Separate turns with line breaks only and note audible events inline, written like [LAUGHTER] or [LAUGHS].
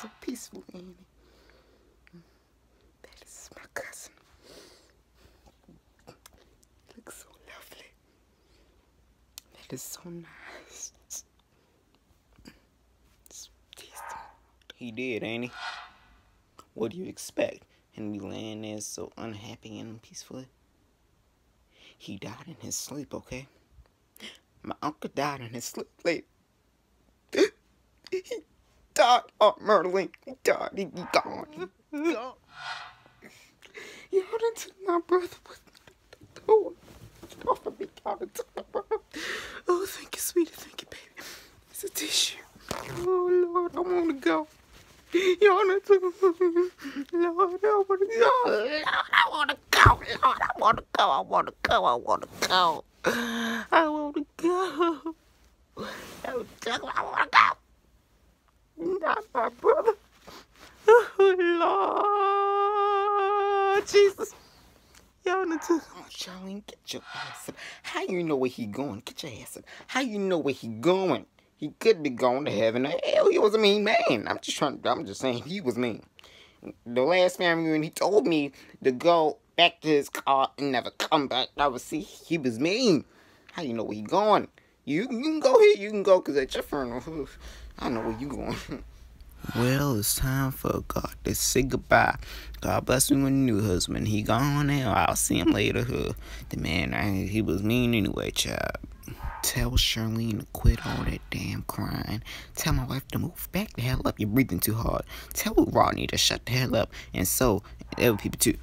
so peaceful, Annie. That is my cousin. Looks so lovely. That is so nice.
He did, ain't he? What do you expect? And we laying there so unhappy and peacefully. He died in his sleep, okay? My uncle died in his sleep.
he died, Aunt Merlin. He died. He, he gone. He gone. Y'all done took my brother with the door. Off of me, done my brother. Oh, thank you, sweetie. Thank you, baby. It's a tissue. Oh, Lord, I want to go. Y'all Lord, I want to go. Lord, I want to go. Lord, I want to go. I want to go. I want to go. I want to go. I want to go. Not my brother. Oh, Lord Jesus. Y'all need to.
Come on, Charlene, get your ass up. How you know where he going? Get your ass up. How you know where he going? He could be going to heaven or hell. He was a mean man. I'm just trying. I'm just saying he was mean. The last family reunion, he told me to go back to his car and never come back. I was see he was mean. How you know where he going? You, you can go here. You can go because at your funeral. I know where you going. [LAUGHS] well, it's time for God to say goodbye. God bless me with a new husband. He gone now. I'll see him later. Huh? The man, I, he was mean anyway, child. Tell Charlene to quit all that damn crying. Tell my wife to move back the hell up. You're breathing too hard. Tell Rodney to shut the hell up. And so, other people too.